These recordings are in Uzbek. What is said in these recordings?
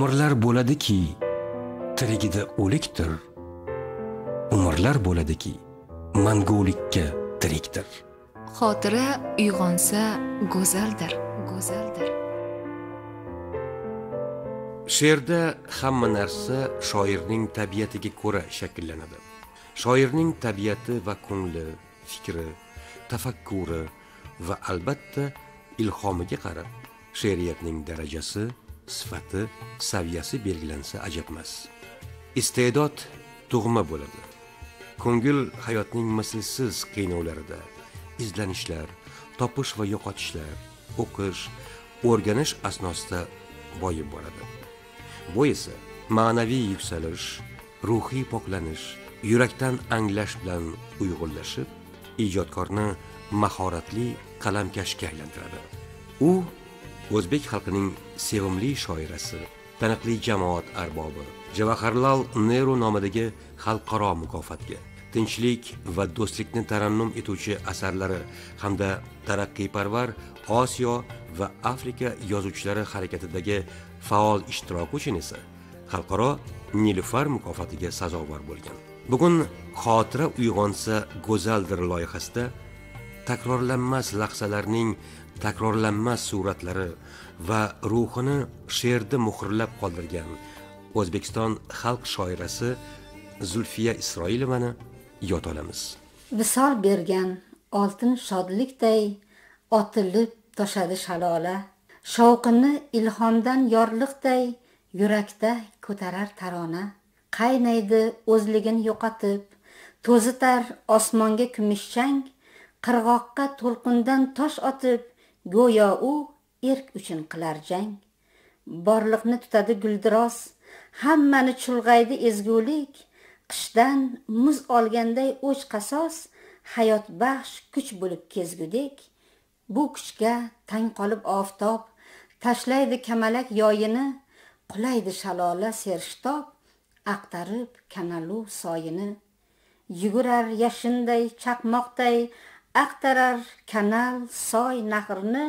umrlar bo'ladiki tirigida o'likdir. Umrlar bo'ladiki mangulikka tirikdir. Xotira uyg'onsa go'zaldir go'zaldir. She'rda hamma narsa shoirning tabiatiga ko'ra shakllanadi. Shoirning tabiati va ko'ngli fikri tafakkuri va albatta ilhomiga qarab she'riyatning darajasi sifati saviyasi belgilansa ajabmas. Iste'dod tug'ma bo'ladi. Ko'ngil hayotning mislsiz qiynovlarida izlanishlar topish va yo'qotishlar o'qish o'rganish asnosida boyib boradi. Bu esa ma'naviy yuksalish ruhiy poklanish yurakdan anglash bilan uyg'unlashib ijodkorni mahoratli qalamkashga aylantiradi. U o'zbek xalqining sevimli shoirasi taniqli jamoat arbobi javaharlal neru nomidagi xalqaro mukofotga tinchlik va do'stlikni tarannum etuvchi asarlari hamda taraqqiyparvar osiyo va afrika yozuvchilari harakatidagi faol ishtiroki uchun esa xalqaro nilufar mukofotiga sazovor bo'lgan. Bugun xotira uyg'onsa go'zaldir loyihasida takrorlanmas lahzalarning takrorlanmas suratlari va ruhini she'rda muhrlab qoldirgan o'zbekiston xalq shoirasi zulfiya isroilovani yod olamiz. Visol bergan oltin shodlikday otilib toshadi shalola. Shovqini ilhomdan yorliqday yurakda ko'tarar tarona. Qaynaydi o'zligini yo'qotib to'zitar osmonga kumushchang qirg'oqqa to'lqindan tosh otib go'yo u erk uchun qilar jang. Borliqni tutadi guldiroz. Hammani chulg'aydi ezgulik. Qishdan muz olganday o'ch qasos. Hayot baxsh kuch bo'lib kezgudek bu kuchga tang qolib oftob. Tashlaydi kamalak yoyini. Qulaydi shalola serishtob. Aqtarib kanalu soyini. Yugurar yashinday chaqmoqday aqtarar kanal soy nahrni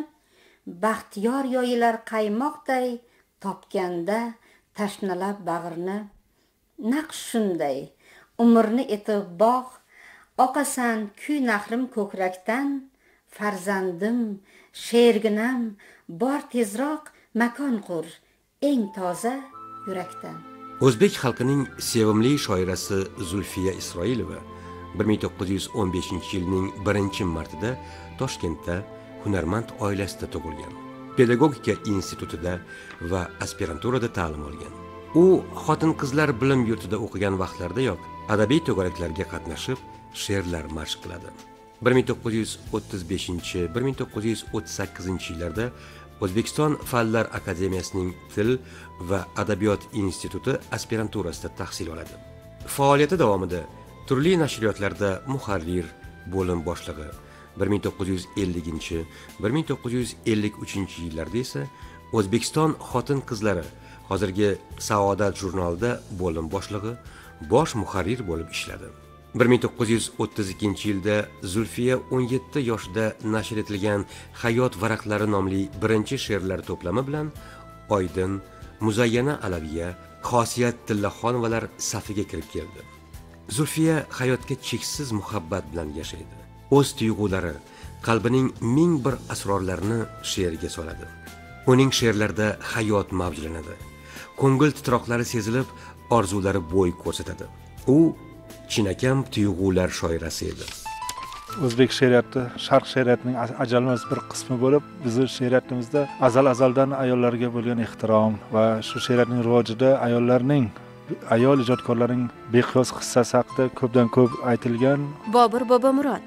baxtiyor yoyilar qaymoqday topganda tashnalab bag'rni naqsh shunday umrni etib bog' oqasan kuy nahrim ko'krakdan farzandim sherginam bor tezroq makon qur eng toza yurakdan. O'zbek xalqining sevimli shoirasi zulfiya isroilova 1915 yilning 1 martida toshkentda hunarmand oilasida tug'ilgan. Pedagogika institutida va aspiranturada ta'lim olgan. U xotin qizlar bilim yurtida o'qigan vaqtlaridayoq adabiy to'garaklarga qatnashib she'rlar mashq qiladi. 1935-1938 yillarda o'zbekiston fanlar akademiyasining til va adabiyot instituti aspiranturasida tahsil oladi. Faoliyati davomida turli nashriyotlarda muharrir bo'lim boshlig'i. 1950-1953 yillarda esa o'zbekiston xotin qizlari hozirgi saodat jurnalida bo'lim boshlig'i bosh muharrir bo'lib ishladi. 1932 yilda zulfiya 17 yoshida nashr etilgan hayot varaqlari nomli birinchi she'rlar to'plami bilan oydin muzayyana alaviya xosiyat tillaxonovalar safiga kirib keldi. Zulfiya hayotga cheksiz muhabbat bilan yashaydi. O'z tuyg'ulari qalbining ming bir asrorlarini she'rga soladi. Uning she'rlarida hayot mavjlanadi ko'ngil titroqlari sezilib orzulari bo'y ko'rsatadi. U chinakam tuyg'ular shoirasi edi. O'zbek she'riyati sharq she'riyatining ajralmas bir qismi bo'lib bizni she'riyatimizda azal azaldan ayollarga bo'lgan ehtirom va shu she'riyatning rivojida ayollarning ayol ijodkorlarning beqiyos hissasi haqida ko'pdan ko'p aytilgan. Bobur bobomurod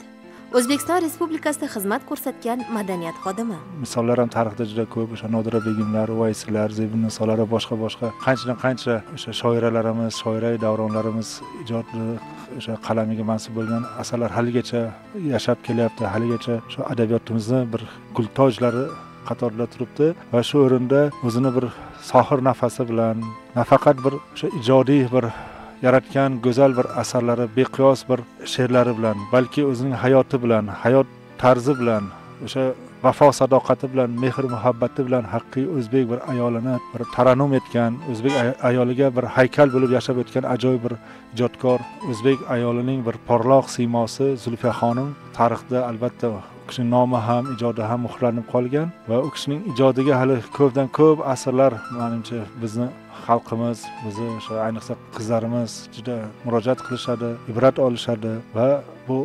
o'zbekiston respublikasida xizmat ko'rsatgan madaniyat xodimi. Misollar ham tarixda juda ko'p o'sha nodira begimlar uvaysilar zebi nisolar va boshqa boshqa qanchadan qancha o'sha shoiralarimiz shoira davronlarimiz ijodi o'sha qalamiga mansub bo'lgan asarlar haligacha yashab kelyapti haligacha shu adabiyotimizni bir gultojlari qatorida turibdi va shu o'rinda o'zini bir sohir nafasi bilan nafaqat bir o'sha ijodiy bir yaratgan go'zal bir asarlari beqiyos bir she'rlari bilan balki o'zining hayoti bilan hayot tarzi bilan o'sha vafo sadoqati bilan mehr muhabbati bilan haqiqiy o'zbek bir ayolini bir tarannum etgan o'zbek ayoliga bir haykal bo'lib yashab o'tgan ajoyib bir ijodkor o'zbek ayolining bir porloq siymosi zulfiya xonim tarixda albatta kishining nomi ham ijodi ham muhrlanib qolgan va u kishining ijodiga hali ko'pdan ko'p asrlar. Manimcha bizni xalqimiz bizni o'sha ayniqsa qizlarimiz juda murojaat qilishadi ibrat olishadi va bu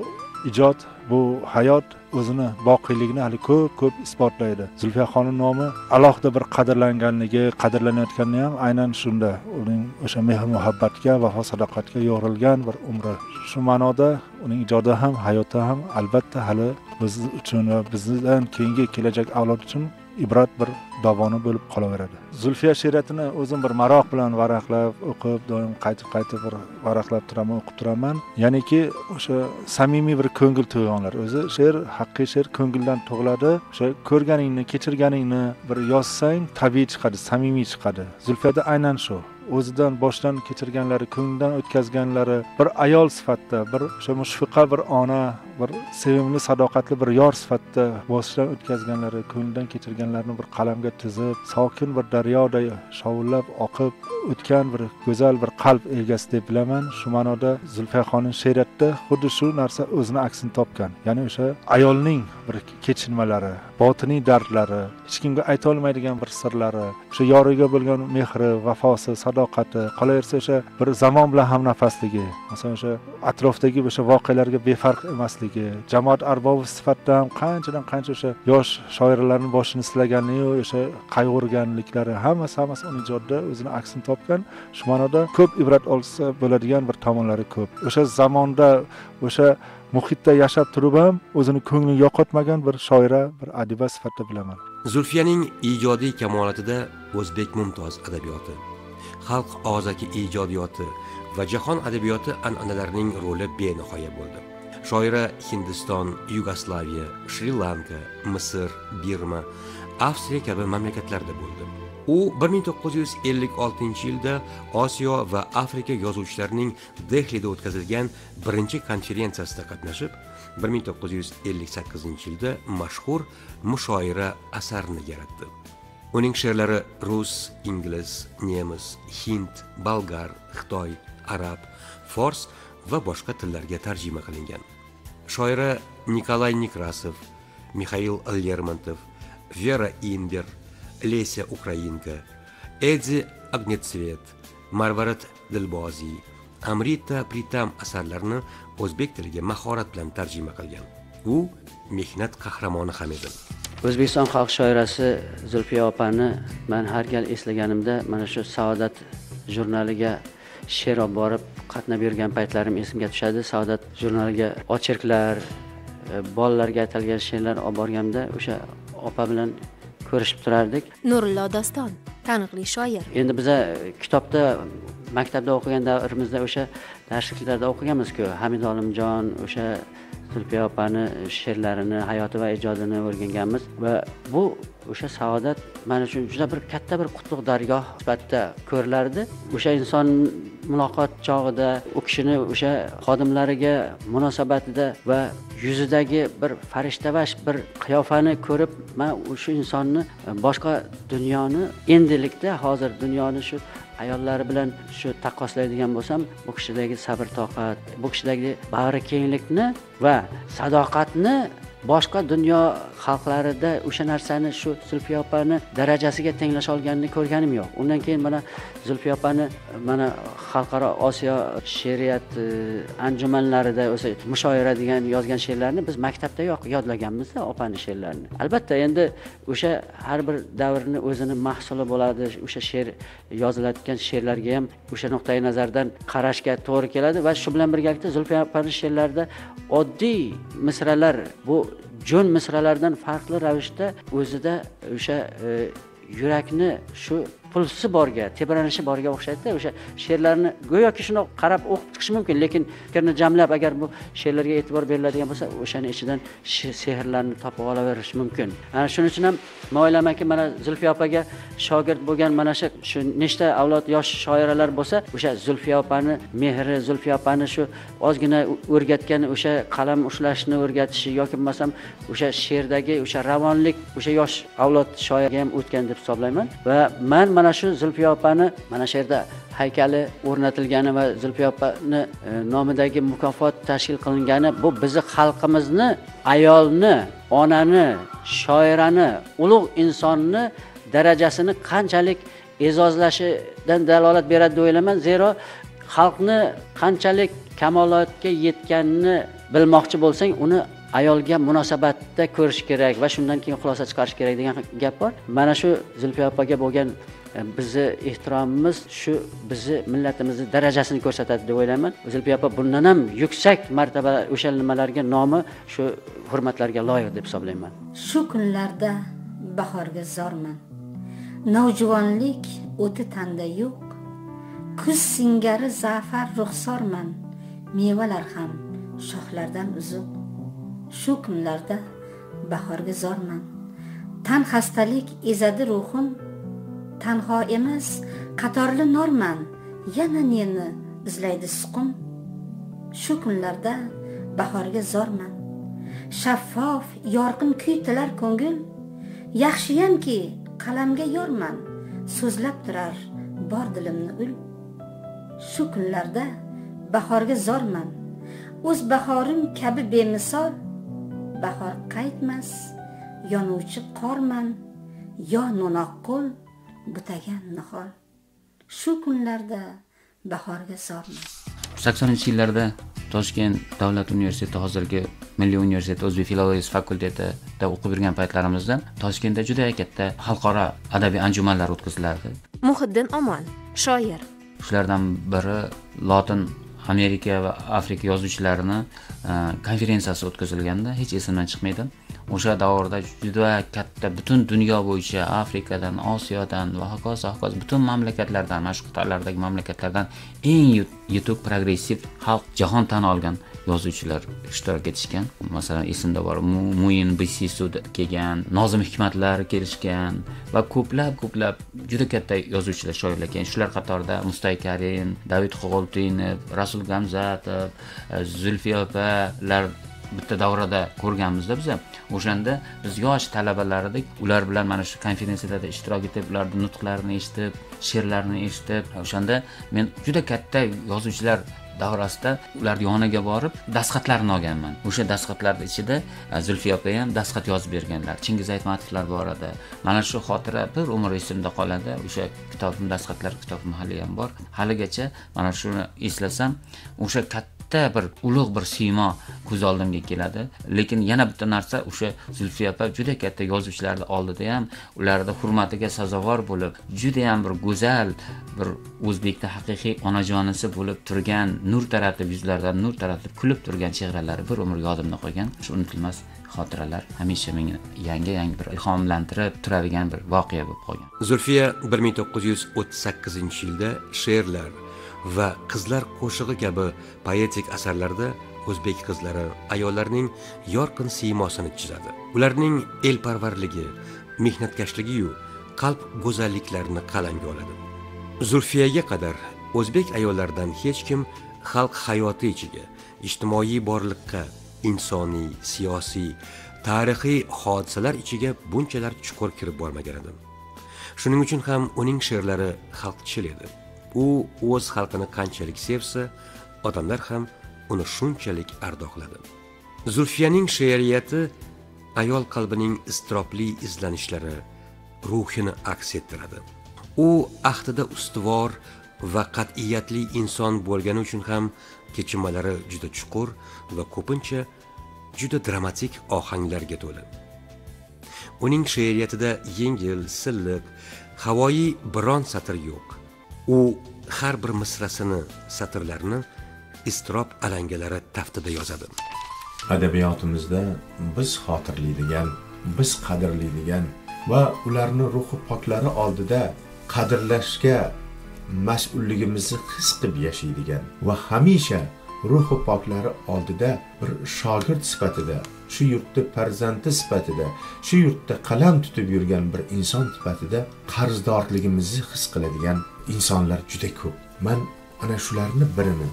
ijod bu hayot o'zini boqiyligini hali ko'p ko'p isbotlaydi. Zulfiya xonim nomi alohida bir qadrlanganligi qadrlanayotgani ham aynan shunda. Uning o'sha mehr muhabbatga vafo sadoqatga yo'g'rilgan bir umri. Shu ma'noda uning ijodi ham hayoti ham albatta hali biz uchun va bizdan keyingi kelajak avlod uchun ibrat bir dovoni bo'lib qolaveradi. Zulfiya she'riyatini o'zim bir maroq bilan varaqlab o'qib doim qaytib qaytib bir varaqlab turaman o'qib turaman. Ya'niki o'sha samimiy bir ko'ngil to'yg'onlar o'zi she'r haqiqiy she'r ko'ngildan tug'iladi. O'sha ko'rganingni kechirganingni bir yozsang tabiiy chiqadi samimiy chiqadi. Zulfiyada aynan shu. O'zidan boshdan kechirganlari ko'nglidan o'tkazganlari bir ayol sifatida bir o'sha mushfiqa bir ona bir sevimli sadoqatli bir yor sifatida boshidan o'tkazganlari ko'nglidan kechirganlarini bir qalamga tizib sokin bir daryoday shovullab oqib o'tgan bir go'zal bir qalb egasi deb bilaman. Shu ma'noda zulfiyaxonim she'riyatda xuddi shu narsa o'zini aksini topgan. Ya'ni o'sha ayolning bir kechinmalari botiniy dardlari hech kimga aytolmaydigan bir sirlari o'sha yoriga bo'lgan mehri vafosi sadoqati qolaversa o'sha bir zamon bilan hamnafasligi masalan o'sha atrofdagi o'sha voqealarga befarq emasligi jamoat arbobi sifatida ham qanchadan qancha o'sha yosh shoirlarni boshini silaganligu o'sha qayg'urganliklari hammasi hammasi uni ijodida o'zini aksini topgan shu ma'noda ko'p ibrat olsa bo'ladigan bir tomonlari ko'p. O'sha zamonda o'sha muhitda yashab turib ham o'zini ko'nglini yo'qotmagan bir shoira bir adiba sifatida bilaman. Zulfiyaning ijodiy kamolatida o'zbek mumtoz adabiyoti xalq og'zaki ijodiyoti va jahon adabiyoti an'analarining roli benihoya bo'ldi. Shoira hindiston yugoslaviya shri lanka misr birma avstriya kabi mamlakatlarda bo'ldi. U 1956 yilda osiyo va afrika yozuvchilarining dehlida o'tkazilgan birinchi konferensiyasida qatnashib 1958 yilda mashhur mushoira asarini yaratdi. Uning she'rlari rus ingliz nemis hind bolgar xitoy arab fors va boshqa tillarga tarjima qilingan. Shoira nikolay nekrasov mixail lermontov vera inber Леся Украинка, Эдзи Огнецвет, marvarid dilboziy amrita pritam asarlarini o'zbek tiliga mahorat bilan tarjima qilgan u mehnat qahramoni ham edi o'zbekiston xalq shoirasi zulfiya opani man har gal eslaganimda mana shu saodat jurnaliga she'r olib borib qatnab yurgan paytlarim esimga tushadi. Saodat jurnaliga ocherklar e, bolalarga aytilgan she'rlar olib borganimda o'sha opa bilan ko'rishib turardik. Nurullo doston taniqli shoir. Endi biza kitobda maktabda o'qigan davrimizda o'sha darsliklarda o'qiganmizku hamid olimjon o'sha zulfiya opani she'rlarini hayoti va ijodini o'rganganmiz. Va bu o'sha saodat mana shu juda bir katta bir qutlug' dargoh sifatida ko'rilardi. O'sha inson muloqot chog'ida u kishini o'sha xodimlariga munosabatida va yuzidagi bir farishtavash bir qiyofani ko'rib man o'sha insonni boshqa dunyoni endilikda hozir dunyoni shu ayollari bilan shu taqqoslaydigan bo'lsam bu kishidagi sabr toqat bu kishidagi bag'ri kenglikni va sadoqatni boshqa dunyo xalqlarida o'sha narsani shu zulfiya opani darajasiga tenglasha olganini ko'rganim yo'q. Undan keyin mana zulfiya opani mana xalqaro osiyo she'riyat e, anjumanlarida o'sha mushoira degan yozgan she'rlarni biz maktabdayoq yodlaganmizda opani she'rlarini. Albatta endi o'sha har bir davrni o'zini mahsuli bo'ladi o'sha she'r yozilayotgan she'rlarga ham o'sha nuqtai nazardan qarashga to'g'ri keladi va shu bilan birgalikda zulfiya opani she'rlarida oddiy misralar bu jo'n misralardan farqli ravishda o'zida o'sha e, yurakni shu pulsi borga tebranishi borga o'xshaydida o'sha she'rlarni go'yoki shundoq qarab o'qib chiqish mumkin lekin fikrni jamlab agar bu she'rlarga e'tibor beriladigan bo'lsa o'shani ichidan sehrlarni topib olaverish mumkin. Ana shuning uchun ham moylam aka mana zulfiya opaga shogird bo'lgan mana shu shu nechta avlod yosh shoiralar bo'lsa o'sha zulfiya opani mehri zulfiya opani shu ozgina o'rgatgan o'sha qalam ushlashni o'rgatishi yoki bo'lmasam o'sha she'rdagi o'sha ravonlik o'sha yosh avlod shoirga ham o'tgan deb hisoblayman. Va man mana shu zulfiya opani mana shu yerda haykali o'rnatilgani va zulfiya opani e, nomidagi mukofot tashkil qilingani bu bizni xalqimizni ayolni onani shoirani ulug' insonni darajasini qanchalik e'zozlashidan dalolat beradi deb o'ylayman. Zero xalqni qanchalik kamolotga yetganini bilmoqchi bo'lsang uni ayolga munosabatda ko'rish kerak va shundan keyin xulosa chiqarish kerak degan gap bor. Mana shu zulfiya opaga bo'lgan E, bizni ehtiromimiz shu bizni millatimizni darajasini ko'rsatadi deb o'ylayman. Zulfiya opa bundan ham yuksak martaba o'sha nimalarga nomi shu hurmatlarga loyiq deb hisoblayman. Shu kunlarda bahorga zorman. Navjuvonlik o'ti tanda yo'q. Kuz singari za'far ruxsorman mevalar ham shoxlardan uzuq. Shu kunlarda bahorga zorman. Tan xastalik ezadi ruhim tanho emas qatorli norman. Yana neni izlaydi suqum shu kunlarda bahorga zorman. Shaffof yorqin kuy tilar ko'ngil. Yaxshiyamki qalamga yorman. So'zlab turar bor dilimni ul. Shu kunlarda bahorga zorman. O'z bahorim kabi bemisol. Bahor qaytmas yonuvchi qorman. Yo no'noq qo'l. Butagan nihol shu kunlarda bahorga zorman saksoninchi yillarda toshkent davlat universiteti hozirgi milliy universitet o'zbek filologiya fakultetida o'qib yurgan paytlarimizda toshkentda juda katta xalqaro adabiy anjumanlar o'tkazilardi muhiddin omon shoir. Shulardan biri lotin amerika va afrika yozuvchilarini e, konferensiyasi o'tkazilganda hech esimdan chiqmaydi o'sha davrda juda katta butun dunyo bo'yicha afrikadan osiyodan va hokazo hokazo butun mamlakatlardan mana shu qit'alardagi mamlakatlardan eng yutuq progressiv xalq jahon tan olgan yozuvchilar ishtirok etishgan. Masalan esimda bor muin bisisu kelgan nozim hikmatlar kelishgan va ko'plab ko'plab juda katta yozuvchilar shoirlar kelgan shular qatorida mustay karim david xog'oltinov rasul gamzatov zulfiya opalar bitta davrada ko'rganmizda biza. O'shanda biz yosh talabalar edik ular bilan mana shu konferensiyalarda ishtirok etib ularni nutqlarini eshitib she'rlarini eshitib o'shanda men juda katta yozuvchilar davrasida ularni yoniga borib dastxatlarini olganman. O'sha dastxatlarni ichida e, zulfiya opa ham dastxat yozib berganlar chingiz aytmatovlar bor edi. Mana shu xotira bir umr esimda qoladi o'sha kitobim dastxatlar kitobim hali ham bor. Haligacha mana shuni eslasam o'sha katta katta bir ulug' bir siymo ko'z oldimga keladi. Lekin yana bitta narsa o'sha zulfiya opa juda katta yozuvchilarni oldida ham ularni hurmatiga sazovor bo'lib judayam bir go'zal bir o'zbekni haqiqiy onajonisi bo'lib turgan nur taratib yuzlaridan nur taratib kulib turgan chehralari bir umr yodimda qolgan. Shu unutilmas xotiralar hamisha menga yangi yangi bir ilhomlantirib turadigan bir voqea bo'lib qolgan. Zulfiya bir ming to'qqiz yuz o'ttiz sakkizinchi yilda she'rlar va qizlar qo'shig'i kabi poetik asarlarda o'zbek qizlari ayollarning yorqin siymosini chizadi. Ularning elparvarligi mehnatkashligiyu qalb go'zalliklarini qalamga oladi. Zulfiyaga qadar o'zbek ayollaridan hech kim xalq hayoti ichiga ijtimoiy borliqqa insoniy siyosiy tarixiy hodisalar ichiga bunchalar chuqur kirib bormagan edi. Shuning uchun ham uning she'rlari xalqchil edi. U o'z xalqini qanchalik sevsa odamlar ham uni shunchalik ardoqladi. Zulfiyaning she'riyati ayol qalbining iztirobli izlanishlari ruhini aks ettiradi. U ahdida ustuvor va qat'iyatli inson bo'lgani uchun ham kechinmalari juda chuqur va ko'pincha juda dramatik ohanglarga to'la. Uning she'riyatida yengil silliq havoyi biron satr yo'q. U har bir misrasini satrlarni iztirob alangalari taftida yozadi. Adabiyotimizda biz xotirlaydigan biz qadrlaydigan va ularni ruhi poklari oldida qadrlashga mas'ulligimizni his qilib yashaydigan va hamisha ruhi poklari oldida bir shogird sifatida shu yurtni farzandi sifatida shu yurtda qalam tutib yurgan bir inson sifatida qarzdorligimizni his qiladigan insonlar juda ko'p. Man ana shularni birini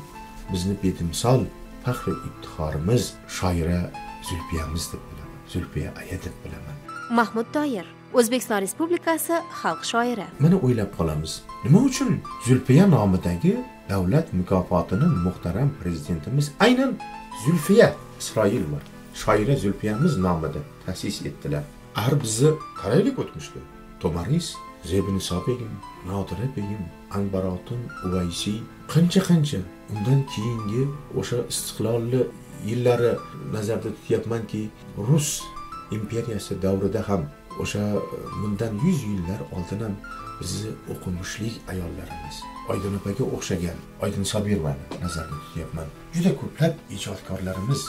bizni betimsol faxri iftixorimiz shoira zulfiyamiz deb bilaman zulfiya aya deb bilaman. Mahmud toyir o'zbekiston respublikasi xalq shoiri. Mana o'ylab qolamiz. Nima uchun zulfiya nomidagi davlat mukofotini muhtaram prezidentimiz aynan zulfiya isroilova shoira zulfiyamiz nomida ta'sis etdilar. Axir bizni qaraylik o'tmishda tomaris zebiniso begim nodira begim anbarotun uvaysiy qancha qancha undan keyingi o'sha istiqlolli yillari nazarda tutyapmanki rus imperiyasi davrida ham o'sha e, bundan yuz yillar oldin ham bizni o'qimishli ayollarimiz oydin opaga o'xshagan oydin sobirovani nazarda tutyapman. Juda ko'plab ijodkorlarimiz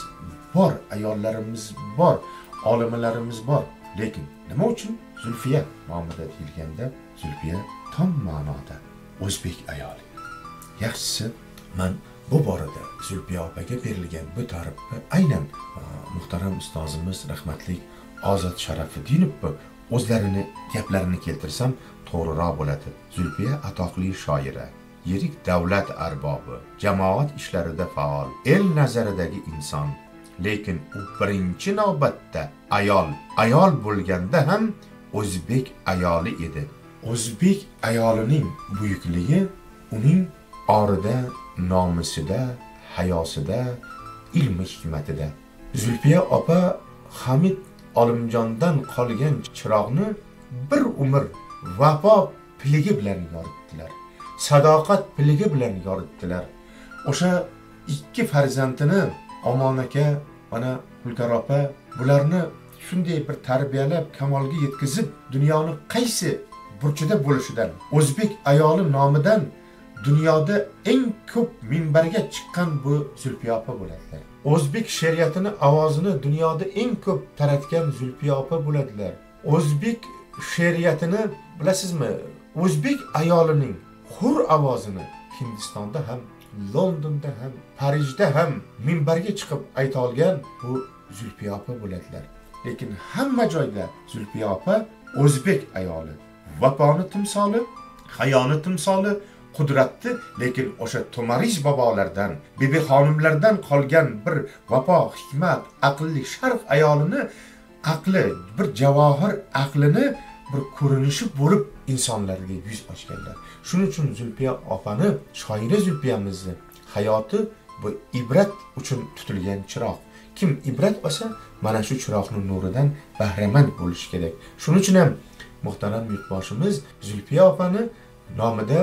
bor ayollarimiz bor olimalarimiz bor. Lekin nima uchun zulfiya nomida deyilganda zulfiya tom ma'noda o'zbek ayoli. Yaxshisi man bu borada zulfiya opaga berilgan bu ta'rifni aynan e, muhtaram ustozimiz rahmatli ozod sharafiddinovni o'zlarini gaplarini keltirsam to'g'riroq bo'ladi. Zulfiya atoqli shoira yirik davlat arbobi jamoat ishlarida faol el nazaridagi inson. Lekin u birinchi navbatda ayol ayol bo'lganda ham o'zbek ayoli edi. O'zbek ayolining buyukligi uning orida nomusida hayosida ilmi hikmatida. Zulfiya opa hamid olimjondan qolgan chiroqni bir umr vafo piligi bilan yoritdilar sadoqat piligi bilan yoritdilar. O'sha ikki farzandini omon aka mana gulkar opa bularni shunday bir tarbiyalab kamolga yetkazib dunyoni qaysi burchida bo'lishidan o'zbek ayoli nomidan dunyoda eng ko'p minbarga chiqqan bu zulfiya opa bo'ladilar. O'zbek she'riyatini ovozini dunyoda eng ko'p taratgan zulfiya opa bo'ladilar. O'zbek she'riyatini bilasizmi o'zbek ayolining hur ovozini hindistonda ham londonda ham parijda ham minbarga chiqib ayta olgan bu zulfiya opa bo'ladilar. Lekin hamma joyda zulfiya opa o'zbek ayoli vafoni timsoli hayoni timsoli qudratni lekin o'sha tomariz bobolardan bibi xonimlardan qolgan bir vafo hikmat aqlli sharq ayolini aqli bir javohir aqlini bir ko'rinishi bo'lib insonlarga yuz ochganlar. Shuning uchun zulfiya opani shoira zulfiyamizni hayoti bu ibrat uchun tutilgan chiroq. Kim ibrat olsa mana shu chiroqni nuridan bahramand bo'lishi kerak. Shuning uchun ham muhtaram yurtboshimiz zulfiya opani nomida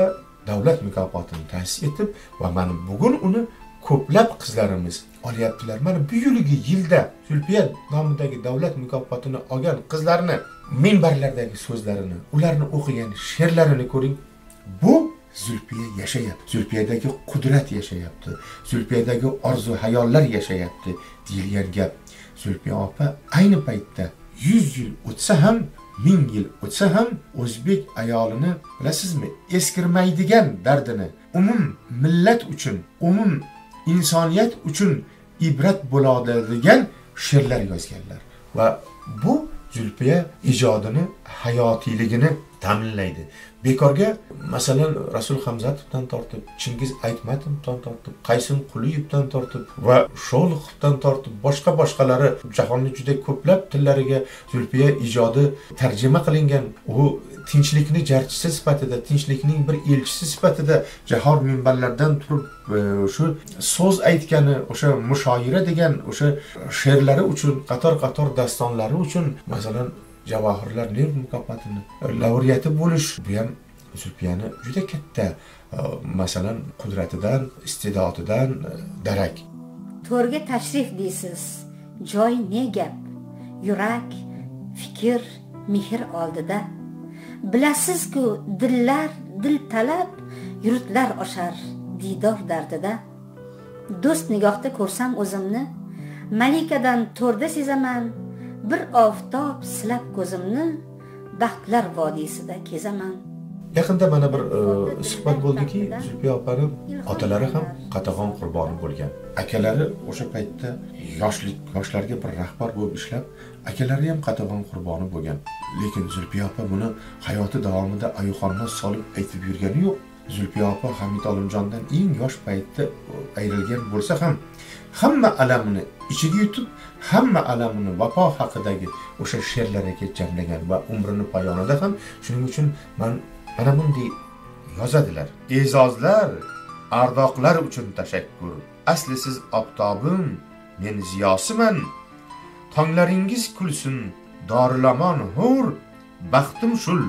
davlat mukofotini ta'sis etib va mana bugun uni ko'plab qizlarimiz olyaptilar. Mana bu yilgi yilda zulfiya nomidagi davlat mukofotini olgan qizlarni minbarlardagi so'zlarini ularni o'qigan she'rlarini ko'ring. Bu zulfiya yashayapti. Zulfiyadagi qudrat yashayapti. Zulfiyadagi orzu hayollar yashayapti deyilgan gap. Zulfiya opa ayni paytda yuz yil o'tsa ham ming yil o'tsa ham o'zbek ayolini bilasizmi eskirmaydigan dardini umum millat uchun umum insoniyat uchun ibrat bo'ladigan she'rlar yozganlar. Va bu zulfiya ijodini hayotiyligini ta'minlaydi. Bekorga masalan rasul hamzatovdan tortib chingiz aytmatovdan tortib qaysin quliyevdan tortib va sholoxovdan tortib boshqa boshqalari jahonni juda ko'plab tillariga zulfiya ijodi tarjima qilingan. U tinchlikni jarchisi sifatida tinchlikning bir elchisi sifatida jahon minbarlaridan turib e, o'sha so'z aytgani o'sha mushoira degan o'sha she'rlari uchun qator qator dastonlari uchun masalan javohirlar ner mukofotini laureati bo'lish bu ham zulfiyani juda katta e, masalan qudratidan iste'dodidan e, darak. To'rga tashrif deysiz. Joy ne gap? Yurak fikr mehr oldida bilasizku dillar dil talab yurtlar oshar diydor dardida. Do'st nigohda ko'rsam o'zimni malikadan to'rda sezaman bir oftob silab ko'zimni baxtlar vodiysida kezaman. Yaqinda mana bir e, suhbat bo'ldiki zulfiya opani otalari ham qatag'on qurboni bo'lgan. Akalari o'sha paytda yoshlik yoshlarga bir rahbar bo'lib ishlab akalari ham qatag'on qurboni bo'lgan. Lekin zulfiya opa buni hayoti davomida ayuxondan solib aytib yurgani yo'q. Zulfiya opa hamid olimjondan eng yosh paytda ayrilgan bo'lsa ham hamma alamini ichiga yutib hamma alamini vafo haqidagi o'sha she'rlariga jamlagan va umrini poyonida ham shuning uchun man mana bunday yozadilar. E'zozlar ardoqlar uchun tashakkur. Asli siz oftobim men ziyosiman. Tonglaringiz kulsin dorilamon hur. Baxtim shul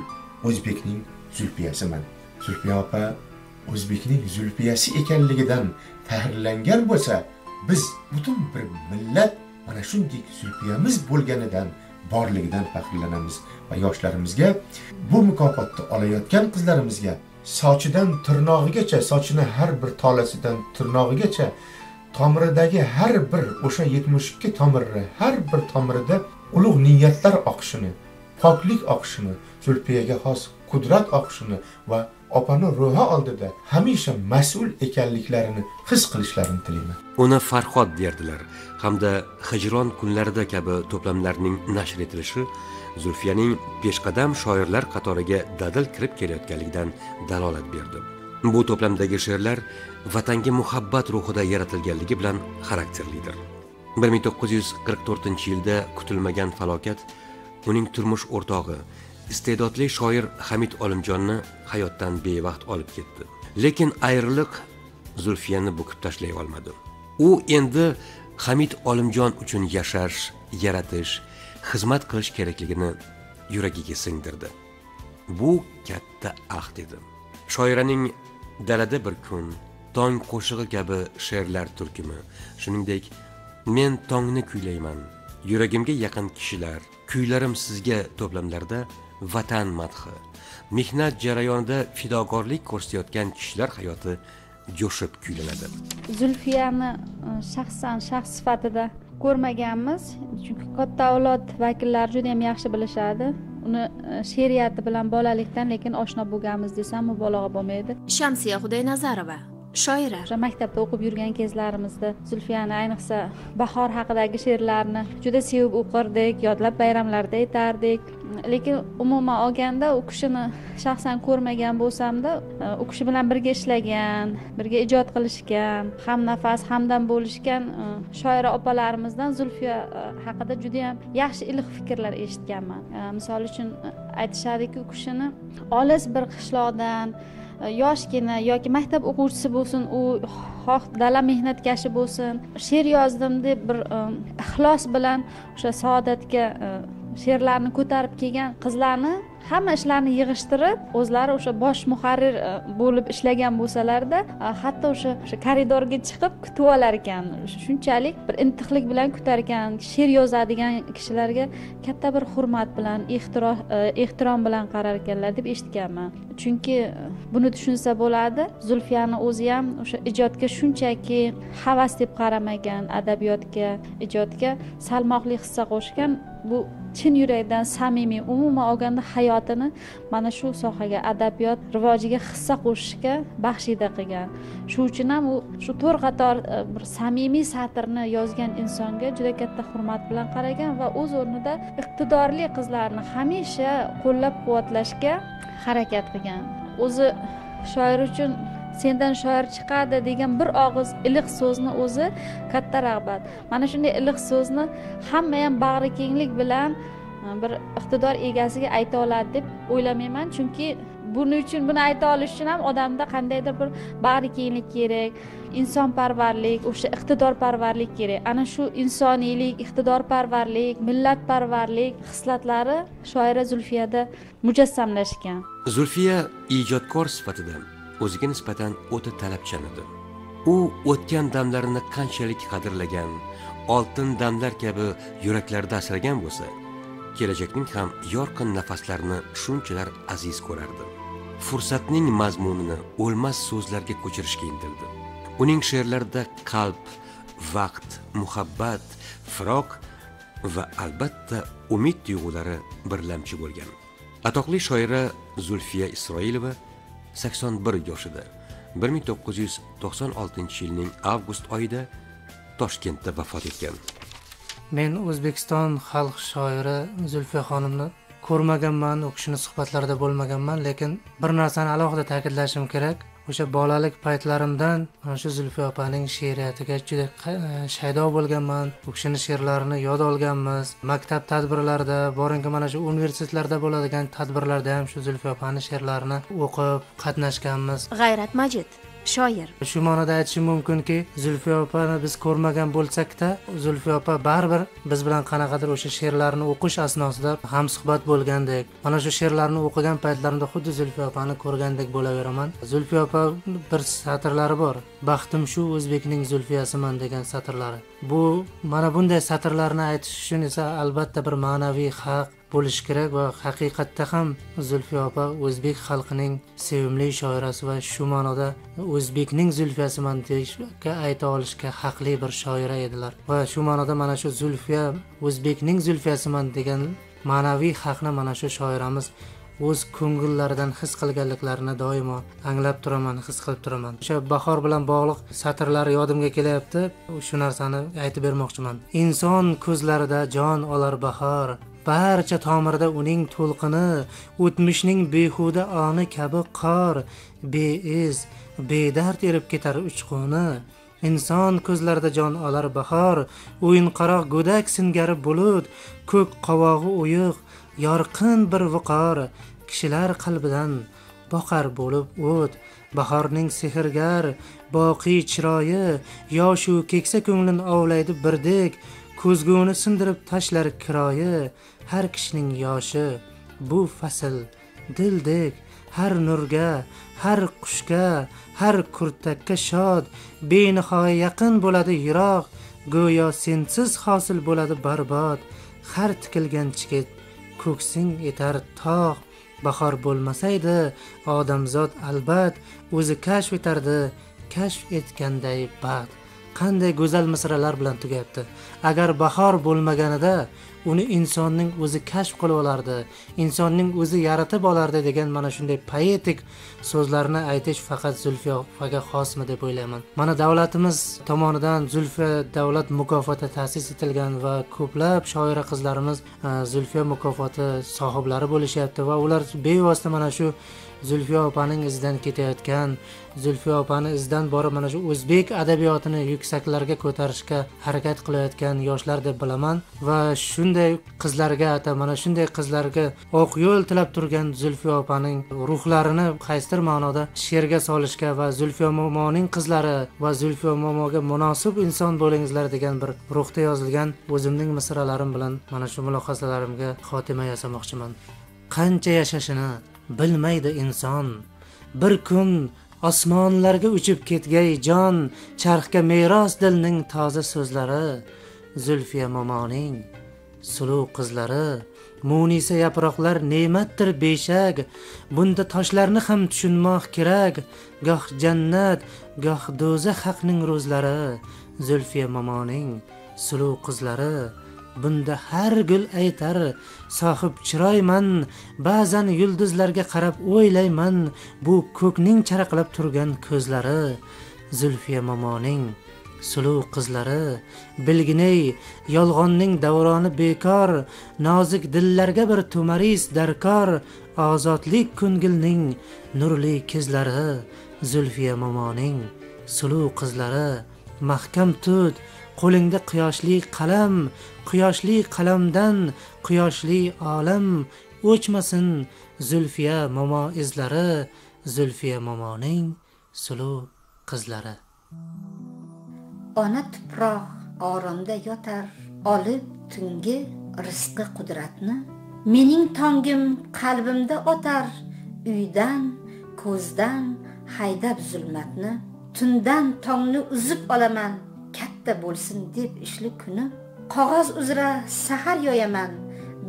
o'zbekning zulfiyasiman zulfiya opa o'zbekning zulfiyasi ekanligidan faxrlangan bo'lsa biz butun bir millat mana shunday zulfiyamiz bo'lganidan borligidan faxrlanamiz. Va yoshlarimizga bu mukofotni olayotgan qizlarimizga sochidan tirnog'igacha sochini har bir tolasidan tirnog'igacha tomiridagi har bir o'sha yetmish ikki har bir tomirida ulug' niyatlar oqishini poklik oqishini zulfiyaga xos qudrat oqishini va opani ruhi oldida hamisha mas'ul ekanliklarini his qilishlarini tilayman. Uni farhod derdilar hamda hijron kunlarida kabi to'plamlarning nashr etilishi zulfiyaning peshqadam shoirlar qatoriga dadil kirib kelayotganligidan dalolat berdi. Bu to'plamdagi she'rlar vatanga muhabbat ruhida yaratilganligi bilan xarakterlidir. 1944 yilda kutilmagan falokat uning turmush o'rtog'i iste'dodli shoir hamid olimjonni hayotdan bevaqt olib ketdi. Lekin ayriliq zulfiyani bukib tashlay olmadi. U endi hamid olimjon uchun yashash yaratish xizmat qilish kerakligini yuragiga singdirdi. Bu katta ahd edi. Shoiraning dalada bir kun tong qo'shig'i kabi she'rlar turkumi shuningdek men tongni kuylayman. Yuragimga yaqin kishilar kuylarim sizga to'plamlarda vatan madhi. Mehnat jarayonida fidokorlik ko'rsatayotgan kishilar hayoti jo'shib kuylanadi. Zulfiyani e, shaxsan shaxs sifatida ko'rmaganmiz. Chunki katta avlod vakillari juda yam yaxshi bilishadi. Uni e, she'riyati bilan bolalikdan lekin oshno bo'lganmiz desam mubolag'a bo'lmaydi. Shamsiya xudoynazarova shoira. O'sha maktabda o'qib yurgan kezlarimizda zulfiyani ayniqsa bahor haqidagi she'rlarni juda sevib o'qirdik yodlab bayramlarda aytardik. Lekin umuman olganda u kishini shaxsan ko'rmagan bo'lsamda e, u kishi bilan birga ishlagan birga ijod qilishgan ham nafas hamdam bo'lishgan e, shoira opalarimizdan zulfiya e, haqida judayam yaxshi iliq fikrlar eshitganman. Misol uchun aytishadiki u kishini olis bir qishloqdan Э, yoshgina yoki maktab o'quvchisi bo'lsin u xoh dala mehnatkashi bo'lsin. She'r yozdim deb bir e, ixlos bilan o'sha saodatga e, she'rlarni ko'tarib kelgan qizlarni hamma ishlarni yig'ishtirib o'zlari o'sha bosh muharrir e, bo'lib ishlagan bo'lsalarda e, hatto o'sha o'sha koridorga chiqib kutib olar ekan shunchalik bir intiqlik bilan kutar ekan. She'r yozadigan kishilarga katta bir hurmat bilan e, ehtirom bilan qarar ekanlar deb eshitganman. Chunki buni tushunsa bo'ladi zulfiyani o'zi ham o'sha ijodga shunchaki havas deb qaramagan adabiyotga ijodga salmoqli hissa qo'shgan bu chin yurakdan samimiy umuman olganda hayotini mana shu sohaga adabiyot rivojiga hissa qo'shishga baxshida qilgan. Shuning uchun ham u shu to'rt qator e, bir samimiy satrni yozgan insonga juda katta hurmat bilan qaragan va o'z o'rnida iqtidorli qizlarni hamisha qo'llab quvvatlashga harakat qilgan. O'zi shoir uchun sendan shoir chiqadi degan bir og'iz iliq so'zni o'zi katta rag'bat. Mana shunday iliq so'zni hamma ham bag'ri kenglik bilan e, bir iqtidor egasiga ayta oladi deb o'ylamayman. Chunki buning uchun buni ayta olish uchun ham odamda qandaydir bir bag'ri kenglik kerak insonparvarlik o'sha iqtidorparvarlik kerak. Ana shu insoniylik iqtidorparvarlik millatparvarlik hislatlari shoira zulfiyada mujassamlashgan. Zulfiya ijodkor sifatida o'ziga nisbatan o'ta talabchan edi u o'tgan damlarini qanchalik qadrlagan oltin damlar kabi yuraklarda asragan bo'lsa kelajakning ham yorqin nafaslarini shunchalar aziz ko'rardi. Fursatning mazmunini o'lmas so'zlarga ko'chirishga intildi. Uning she'rlarida qalb vaqt muhabbat firoq va albatta umid tuyg'ulari birlamchi bo'lgan. Atoqli shoira zulfiya isroilova 81 yoshida 1996 yilning avgust oyida toshkentda vafot etgan. Men o'zbekiston xalq shoiri zulfiya xonimni ko'rmaganman u kishini suhbatlarida bo'lmaganman lekin bir narsani alohida ta'kidlashim kerak. O'sha bolalik paytlarimdan mana shu zulfiya opaning she'riyatiga juda e, shaydo bo'lganman. U kishini she'rlarini yod olganmiz. Maktab tadbirlarida borinki mana shu universitetlarda bo'ladigan tadbirlarda ham shu zulfiya opani she'rlarini o'qib qatnashganmiz. G'ayrat majid shoir. Shu ma'noda aytishim mumkinki zulfiya opani biz ko'rmagan bo'lsakda zulfiya opa baribir biz bilan qanaqadir o'sha she'rlarni o'qish asnosida hamsuhbat bo'lgandek. Mana shu she'rlarni o'qigan paytlarimda xuddi zulfiya opani ko'rgandek bo'laveraman. Zulfiya opa bir satrlari bor. Baxtim shu o'zbekning zulfiyasiman degan satrlari. Bu mana bunday satrlarni aytish uchun esa albatta bir ma'naviy haq bo'lishi kerak va haqiqatda ham zulfiya opa o'zbek xalqining sevimli shoirasi va shu ma'noda o'zbekning zulfiyasiman deyishga ayta olishga haqli bir shoira edilar. Va shu ma'noda mana shu zulfiya o'zbekning zulfiyasiman degan ma'naviy haqni mana shu shoiramiz o'z ko'ngillaridan his qilganliklarini doimo anglab turaman his qilib turaman. O'sha bahor bilan bog'liq satrlar yodimga kelyapti. Shu narsani aytib bermoqchiman. Inson ko'zlarida jon olar bahor barcha tomirda uning to'lqini o'tmishning behuda oni kabi qor beiz bedard erib ketar uchquni. Inson ko'zlarida jon olar bahor o'yinqaroq go'dak singari bulut ko'k qovog'i o'yiq yorqin bir viqor. Kishilar qalbidan boqar bo'lib o't. Bahorning sehrgar boqiy chiroyi yoshu keksa ko'nglin ovlaydi birdek ko'zguni sindirib tashlar kiroyi. Har kishining yoshi bu fasl. Dildek har nurga har qushga har kurtakka shod. Benihoya yaqin bo'ladi yiroq go'yo sensiz hosil bo'ladi barbod. Har tikilgan chigit ko'ksing etar tog' bahor bo'lmasaydi odamzod albat o'zi kashf etardi kashf etganday baxt qanday go'zal misralar bilan tugayapti? Agar bahor bo'lmaganida uni insonning o'zi kashf qilib olardi insonning o'zi yaratib olardi degan mana shunday poetik so'zlarni aytish faqat zulfiya opaga xosmi deb o'ylayman. Mana davlatimiz tomonidan zulfiya davlat mukofoti ta'sis etilgan va ko'plab shoira qizlarimiz e, zulfiya mukofoti sohiblari bo'lishyapti va ular bevosita mana shu zulfiya opaning izidan ketayotgan zulfiya opani izidan borib mana shu o'zbek adabiyotini yuksaklarga ko'tarishga harakat qilayotgan yoshlar deb bilaman. Va shunday qizlarga ata mana shunday qizlarga oq yo'l tilab turgan zulfiya opaning ruhlarini qaysidir ma'noda she'rga solishga va zulfiya momoning qizlari va zulfiya momoga munosib inson bo'lingizlar degan bir ruhda yozilgan o'zimning misralarim bilan mana shu mulohazalarimga xotima yasamoqchiman. Qancha yashashini bilmaydi inson. Bir kun osmonlarga uchib ketgay jon charxga meros dilning toza so'zlari. Zulfiya momoning suluv qizlari munisa yaproqlar ne'matdir beshak. Bunda toshlarni ham tushunmoq kerak. Goh jannat goh do'zax haqning ro'zlari. Zulfiya momoning suluv qizlari. Bunda har gul aytar sohib chiroyman. Ba'zan yulduzlarga qarab o'ylayman bu ko'kning charaqlab turgan ko'zlari. Zulfiya momoning suluv qizlari bilginey yolg'onning davroni bekor nozik dillarga bir tumaris darkor ozodlik ko'ngilning nurli kezlari. Zulfiya momoning suluv qizlari mahkam tut qo'lingda quyoshli qalam quyoshli qalamdan quyoshli olam. O'chmasin zulfiya momo izlari zulfiya momoning suluv qizlari. Ona tuproq oromda yotar olib tungi rizqi qudratni. Mening tongim qalbimda otar uydan ko'zdan haydab zulmatni. Tundan tongni uzib olaman katta bo'lsin deb ishli kuni qog'oz uzra sahar yoyaman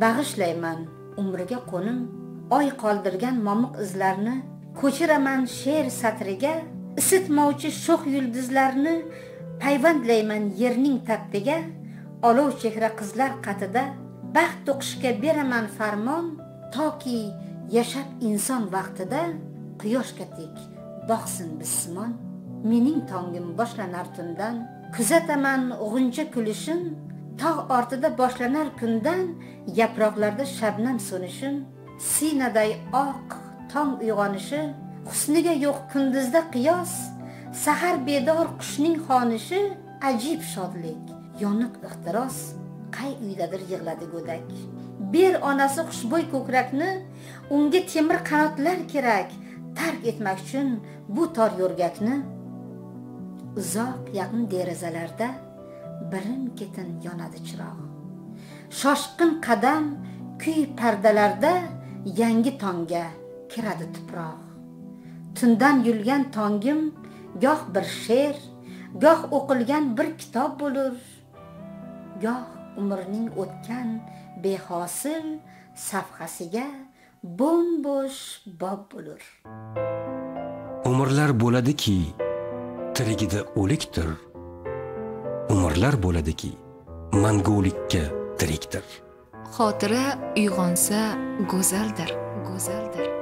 bag'ishlayman. Umriga qo'nim oy qoldirgan momiq izlarni ko'chiraman she'r satriga isitmovchi sho'x yulduzlarni payvandlayman yerning taftiga olov chehra qizlar qatida baxt to'qishga beraman farmon toki yashab inson vaqtida quyoshga tek boqsin bissimon mening tongim boshlanar tundan kuzataman g'uncha kulishin tog' ortida boshlanar kundan yaproqlarda shabnam so'nishin sinaday oq tong uyg'onishi husniga yo'q kunduzda qiyos sahar bedor qushning xonishi ajib shodlik yoniq ixtiros qay uydadir yig'ladi go'dak. Ber onasi xushbo'y ko'krakni unga temir qanotlar kerak tark etmak uchun bu tor yo'rgakni uzoq yaqin derazalarda birin ketin yonadi chiroq shoshqin qadam kuy pardalarda yangi tongga kiradi tuproq. Tundan yulgan tongim goh bir she'r goh o'qilgan bir kitob bo'lur. Goh umrning o'tgan behosil safhasiga bo'm bo'sh bob bo'lur. Umrlar bo'ladiki tirigida o'likdir. Umrlar bo'ladiki mangulikka tirikdir. Xotira uyg'onsa go'zaldir go'zaldir.